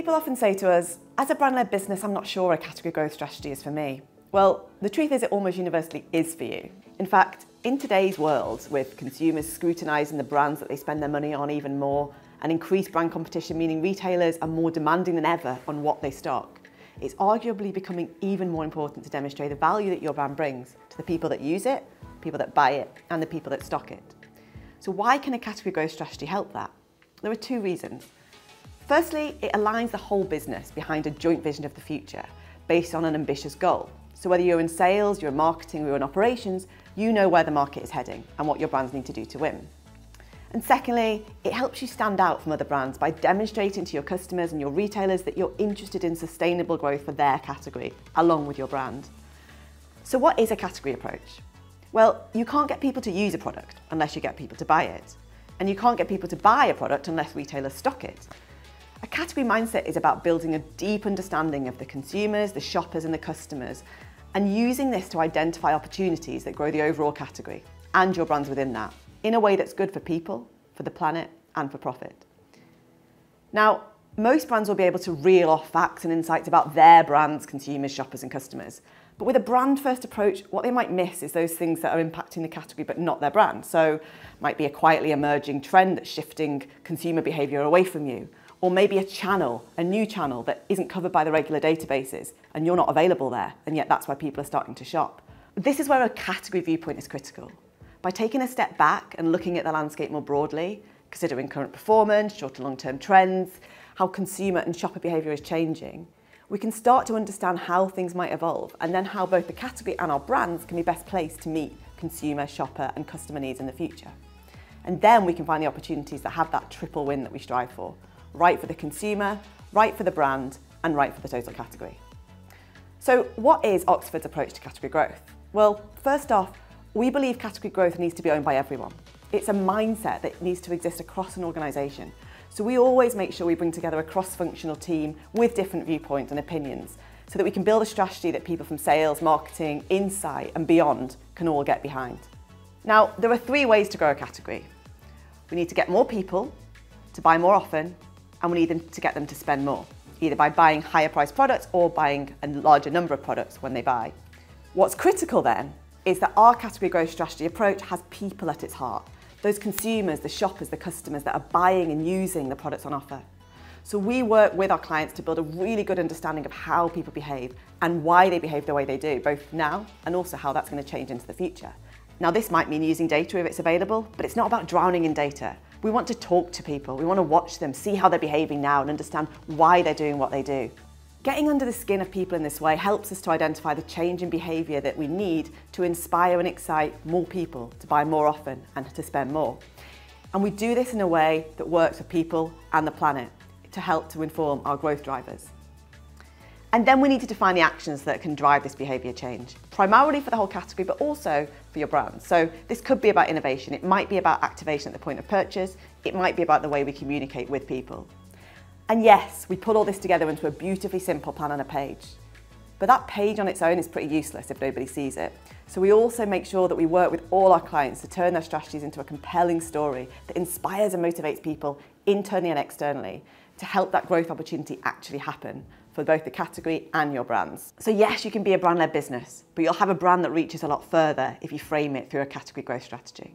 People often say to us, as a brand-led business, I'm not sure a category growth strategy is for me. Well, the truth is it almost universally is for you. In fact, in today's world, with consumers scrutinising the brands that they spend their money on even more, and increased brand competition meaning retailers are more demanding than ever on what they stock, it's arguably becoming even more important to demonstrate the value that your brand brings to the people that use it, people that buy it, and the people that stock it. So why can a category growth strategy help that? There are two reasons. Firstly, it aligns the whole business behind a joint vision of the future based on an ambitious goal. So whether you're in sales, you're in marketing, or you're in operations, you know where the market is heading and what your brands need to do to win. And secondly, it helps you stand out from other brands by demonstrating to your customers and your retailers that you're interested in sustainable growth for their category, along with your brand. So what is a category approach? Well, you can't get people to use a product unless you get people to buy it. And you can't get people to buy a product unless retailers stock it. A category mindset is about building a deep understanding of the consumers, the shoppers and the customers and using this to identify opportunities that grow the overall category and your brands within that in a way that's good for people, for the planet and for profit. Now, most brands will be able to reel off facts and insights about their brands, consumers, shoppers and customers. But with a brand first approach, what they might miss is those things that are impacting the category but not their brand. So might be a quietly emerging trend that's shifting consumer behaviour away from you or maybe a channel, a new channel that isn't covered by the regular databases and you're not available there, and yet that's why people are starting to shop. This is where a category viewpoint is critical. By taking a step back and looking at the landscape more broadly, considering current performance, short and long-term trends, how consumer and shopper behaviour is changing, we can start to understand how things might evolve and then how both the category and our brands can be best placed to meet consumer, shopper and customer needs in the future. And then we can find the opportunities that have that triple win that we strive for, right for the consumer, right for the brand, and right for the total category. So what is Oxford's approach to category growth? Well, first off, we believe category growth needs to be owned by everyone. It's a mindset that needs to exist across an organisation. So we always make sure we bring together a cross-functional team with different viewpoints and opinions so that we can build a strategy that people from sales, marketing, insight and beyond can all get behind. Now, there are three ways to grow a category. We need to get more people to buy more often and we need them to get them to spend more, either by buying higher priced products or buying a larger number of products when they buy. What's critical then is that our category growth strategy approach has people at its heart. Those consumers, the shoppers, the customers that are buying and using the products on offer. So we work with our clients to build a really good understanding of how people behave and why they behave the way they do, both now and also how that's going to change into the future. Now this might mean using data if it's available, but it's not about drowning in data. We want to talk to people, we want to watch them, see how they're behaving now and understand why they're doing what they do. Getting under the skin of people in this way helps us to identify the change in behaviour that we need to inspire and excite more people to buy more often and to spend more. And we do this in a way that works for people and the planet to help to inform our growth drivers. And then we need to define the actions that can drive this behaviour change, primarily for the whole category, but also for your brand. So this could be about innovation. It might be about activation at the point of purchase. It might be about the way we communicate with people. And yes, we put all this together into a beautifully simple plan on a page. But that page on its own is pretty useless if nobody sees it. So we also make sure that we work with all our clients to turn their strategies into a compelling story that inspires and motivates people internally and externally to help that growth opportunity actually happen for both the category and your brands. So yes, you can be a brand-led business, but you'll have a brand that reaches a lot further if you frame it through a category growth strategy.